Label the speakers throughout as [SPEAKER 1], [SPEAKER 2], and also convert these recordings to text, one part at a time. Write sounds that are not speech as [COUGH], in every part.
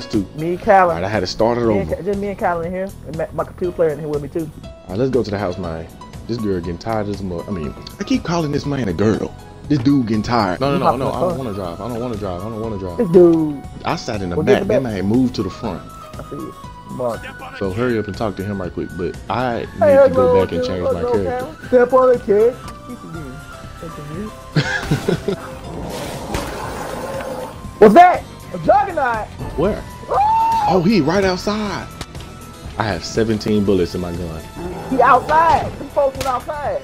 [SPEAKER 1] too.
[SPEAKER 2] Me and Callan.
[SPEAKER 1] All right, I had to start it
[SPEAKER 2] Me
[SPEAKER 1] over.
[SPEAKER 2] Ca- just me and Callan in here. And my, my computer player in here with me too.
[SPEAKER 1] All right, let's go to the house, man. This girl getting tired of this mother. I mean, I keep calling this man a girl. This dude getting tired. No, no, no, no. I don't want to drive. I don't want to drive. I don't want to drive.
[SPEAKER 2] This dude.
[SPEAKER 1] I sat in the
[SPEAKER 2] Well, get
[SPEAKER 1] back.
[SPEAKER 2] the
[SPEAKER 1] That man moved to the front.
[SPEAKER 2] I see it. Mark.
[SPEAKER 1] So hurry up and talk to him right quick. But I need
[SPEAKER 2] Hey,
[SPEAKER 1] to go back and change my character.
[SPEAKER 2] Callan. Step on the kid. Keep it in. Thank you. [LAUGHS] What's that? A juggernaut.
[SPEAKER 1] Where?
[SPEAKER 2] Oh,
[SPEAKER 1] he right outside. I have 17 bullets in my gun.
[SPEAKER 2] he outside. These folks went outside.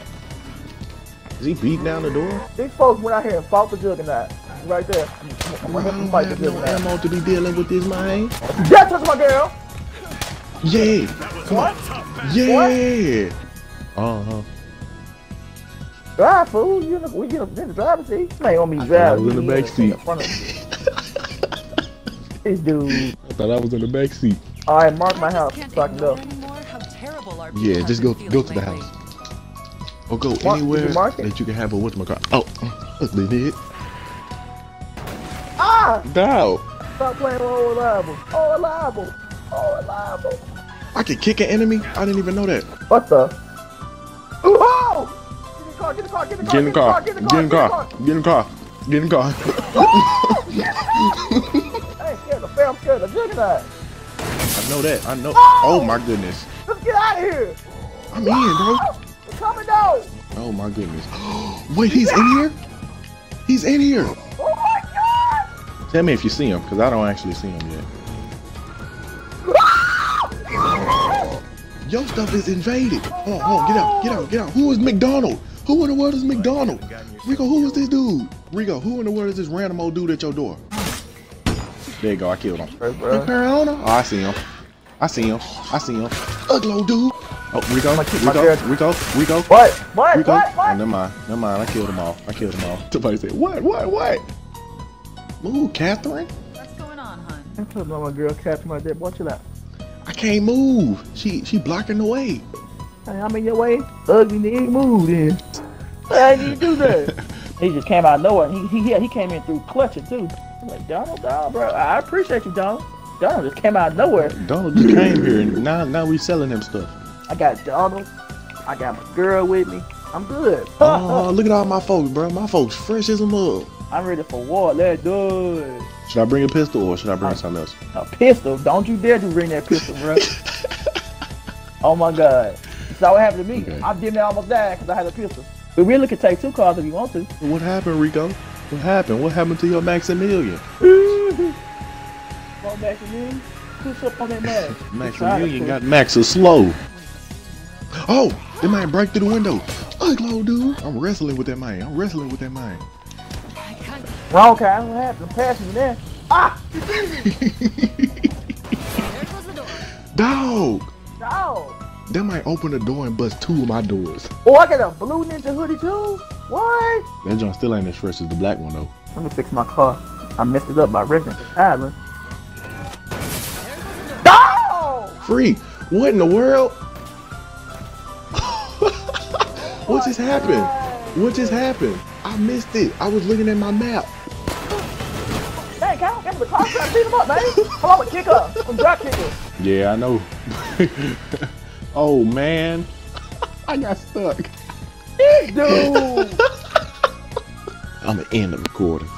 [SPEAKER 1] Is he beating down the door?
[SPEAKER 2] These folks went out here and fought the juggernaut. Right there. I'm,
[SPEAKER 1] Bro,
[SPEAKER 2] I'm
[SPEAKER 1] I
[SPEAKER 2] gonna
[SPEAKER 1] don't
[SPEAKER 2] fight the
[SPEAKER 1] have
[SPEAKER 2] juggernaut.
[SPEAKER 1] ammo to be dealing with this man.
[SPEAKER 2] Touch my girl.
[SPEAKER 1] Yeah. Come
[SPEAKER 2] What?
[SPEAKER 1] on. Yeah. Uh huh.
[SPEAKER 2] Drive, fool. You in the, we get up in the driver's seat. Man, on me
[SPEAKER 1] thought I
[SPEAKER 2] driving.
[SPEAKER 1] was in the back seat.
[SPEAKER 2] front of me. This dude.
[SPEAKER 1] I thought I was in the back seat.
[SPEAKER 2] All right, mark my house
[SPEAKER 3] can't
[SPEAKER 2] so I can go.
[SPEAKER 3] ignore anymore how terrible our
[SPEAKER 1] Yeah, just go go to the
[SPEAKER 3] feeling
[SPEAKER 1] house.
[SPEAKER 2] lately.
[SPEAKER 1] Or go
[SPEAKER 2] Mark- did you
[SPEAKER 1] anywhere
[SPEAKER 2] mark
[SPEAKER 1] that you can have a what's my car. Oh, that's it.
[SPEAKER 2] Ah!
[SPEAKER 1] Dog.
[SPEAKER 2] Stop playing with old reliable. Oh, reliable. Oh, reliable.
[SPEAKER 1] I can kick an enemy. I didn't even know that.
[SPEAKER 2] What the? Oh! Get in the car, get in the car,
[SPEAKER 1] Get in the car. Get in the car. Get in the car. Get in the car.
[SPEAKER 2] I I'm scared of juggernaut.
[SPEAKER 1] I know that. I know.
[SPEAKER 2] Oh!
[SPEAKER 1] Oh my goodness.
[SPEAKER 2] Let's get out of here.
[SPEAKER 1] I'm in, bro.
[SPEAKER 2] We're coming down.
[SPEAKER 1] Oh my goodness. [GASPS] Wait, he's in here? He's in here.
[SPEAKER 2] Oh my god!
[SPEAKER 1] Tell me if you see him, because I don't actually see him yet. [LAUGHS] Your stuff is invaded. Oh, oh, get out, get out, get out. Who is McDonald? Who in the world is McDonald? Rico, who is this dude? Rico, who in the world is this random old dude at your door? There you go, I killed him.
[SPEAKER 2] Hey, bro.
[SPEAKER 1] Oh, I see him. I see him. I see him. Ugly old dude. Oh, Rico,
[SPEAKER 2] I'ma keep
[SPEAKER 1] Rico. Rico, Rico.
[SPEAKER 2] What? What?
[SPEAKER 1] Rico.
[SPEAKER 2] What?
[SPEAKER 1] Oh, never mind. Never mind. I killed them all. I killed them all. [LAUGHS] Somebody said, what, what, what? Move, Catherine.
[SPEAKER 3] What's going on, hun?
[SPEAKER 2] I'm putting on my girl Catherine, my dead. Watch it out.
[SPEAKER 1] I can't move. She she blocking the way.
[SPEAKER 2] Hey, I'm in your way. Ugly nigga, move then. How did you do that? [LAUGHS] he just came out of nowhere. He he he came in through clutching too. I'm like Donald, Donald, bro. I appreciate you, Donald. Donald just came out of nowhere.
[SPEAKER 1] Donald just came here and now now we selling him stuff.
[SPEAKER 2] I got Donald. I got my girl with me. I'm good. [LAUGHS]
[SPEAKER 1] Oh, look at all my folks, bro. My folks fresh as a mug.
[SPEAKER 2] I'm ready for war. Let's do it.
[SPEAKER 1] Should I bring a pistol or should I bring something else?
[SPEAKER 2] A pistol. Don't you dare to bring that pistol, bro. [LAUGHS] oh my god. So what happened to me?
[SPEAKER 1] Okay.
[SPEAKER 2] I didn't almost died because I had a pistol. We really could take two cars if you want to.
[SPEAKER 1] What happened, Rico? What happened? What happened to your Maximilian?
[SPEAKER 2] Go back push up on that mask. [LAUGHS]
[SPEAKER 1] Maximilian got Max a slow. Oh, that man break through the window. Ugly old dude. I'm wrestling with that man. I'm wrestling with that man.
[SPEAKER 2] Wrong kind. What happened? I'm passing there. Ah!
[SPEAKER 3] There the door.
[SPEAKER 1] Dog.
[SPEAKER 2] No!
[SPEAKER 1] That might open the door and bust two of my doors.
[SPEAKER 2] Oh, I got a blue ninja hoodie too? What?
[SPEAKER 1] That joint still ain't as fresh as the black one though.
[SPEAKER 2] Let me fix my car. I messed it up by wrecking the island. No!
[SPEAKER 1] Free. What in the world? [LAUGHS] what just happened? What just happened? I missed it. I was looking at my map.
[SPEAKER 2] Dang, Cal, get in the car, to beat him up, man. Come on, kick up. I'm drop kicker.
[SPEAKER 1] Yeah, I know. [LAUGHS] oh man. [LAUGHS] I got stuck. [LAUGHS] I'm gonna end the recording.